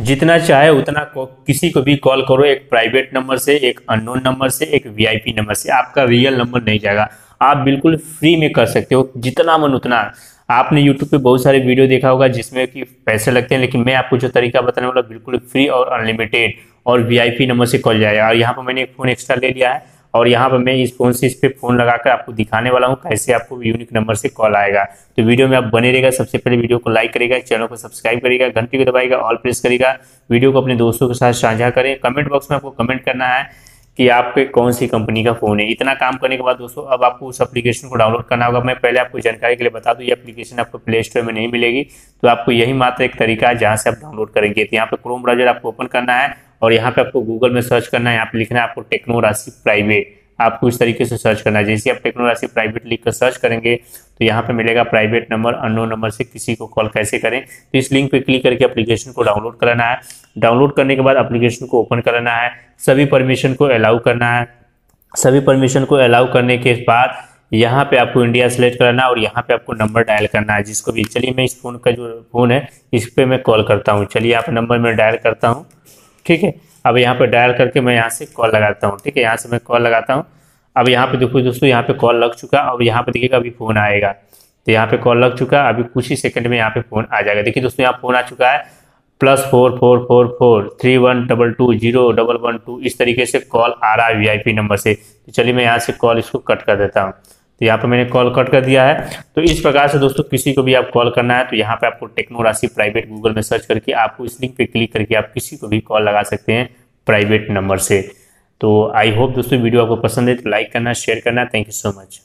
जितना चाहे उतना को, किसी को भी कॉल करो एक प्राइवेट नंबर से एक अननोन नंबर से एक वीआईपी नंबर से। आपका रियल नंबर नहीं जाएगा। आप बिल्कुल फ्री में कर सकते हो जितना मन उतना। आपने यूट्यूब पे बहुत सारे वीडियो देखा होगा जिसमें कि पैसे लगते हैं लेकिन मैं आपको जो तरीका बताने वाला बिल्कुल फ्री और अनलिमिटेड और वीआईपी नंबर से कॉल जाएगा। और यहाँ पर मैंने एक फ़ोन एक्स्ट्रा ले लिया है। और यहाँ पर मैं इस फ़ोन से इस पर फ़ोन लगाकर आपको दिखाने वाला हूँ कैसे आपको यूनिक नंबर से कॉल आएगा। तो वीडियो में आप बने रहेगा सबसे पहले वीडियो को लाइक करेगा चैनल को सब्सक्राइब करेगा घंटी को दबाएगा ऑल प्रेस करेगा वीडियो को अपने दोस्तों के साथ साझा करें। कमेंट बॉक्स में आपको कमेंट करना है कि आपके कौन सी कंपनी का फ़ोन है। इतना काम करने के बाद दोस्तों, अब आपको उस एप्लीकेशन को डाउनलोड करना होगा। मैं पहले आपको जानकारी के लिए बता दूँ, ये एप्लीकेशन आपको प्ले स्टोर में नहीं मिलेगी। तो आपको यही मात्र एक तरीका है जहाँ से आप डाउनलोड करेंगे। तो यहाँ पे क्रोम ब्राउज़र आपको ओपन करना है। और यहाँ पे आपको गूगल में सर्च करना है, यहाँ पे लिखना है आपको टेक्नो राशि प्राइवेट आपको इस तरीके से सर्च करना है। जैसे आप टेक्नोलॉजी प्राइवेट लिख कर सर्च करेंगे तो यहाँ पे मिलेगा प्राइवेट नंबर अननोन नंबर से किसी को कॉल कैसे करें। तो इस लिंक पे क्लिक करके एप्लीकेशन को डाउनलोड कराना है। डाउनलोड करने के बाद एप्लीकेशन को ओपन कराना है। सभी परमिशन को अलाउ करना है। सभी परमिशन को अलाउ करने के बाद यहाँ पे आपको इंडिया सेलेक्ट करना है और यहाँ पे आपको नंबर डायल करना है। जिसको भी, चलिए मैं इस फ़ोन का जो फ़ोन है, इस पर मैं कॉल करता हूँ। चलिए आप नंबर में डायल करता हूँ। ठीक है? अब यहाँ पर डायल करके मैं यहाँ से कॉल लगाता हूँ, ठीक है? यहाँ से मैं कॉल लगाता हूँ। अब यहाँ पे देखो दोस्तों, यहाँ पे कॉल लग चुका। अब यहाँ पे देखिएगा, अभी फ़ोन आएगा। तो यहाँ पे कॉल लग चुका। अभी कुछ ही सेकंड में यहाँ पे फ़ोन आ जाएगा। देखिए दोस्तों, यहाँ फ़ोन आ चुका है। Plus four four four four three one double two zero double one two इस तरीके से कॉल आ रहा है वीआईपी नंबर से। तो चलिए मैं यहाँ से कॉल इसको कट कर देता हूँ। तो यहाँ पर मैंने कॉल कट कर दिया है। तो इस प्रकार से दोस्तों, किसी को भी आप कॉल करना है तो यहाँ पे आपको टेक्नो राशि प्राइवेट गूगल में सर्च करके आपको इस लिंक पे क्लिक करके आप किसी को भी कॉल लगा सकते हैं प्राइवेट नंबर से। तो आई होप दोस्तों, वीडियो आपको पसंद है तो लाइक करना शेयर करना। Thank you so much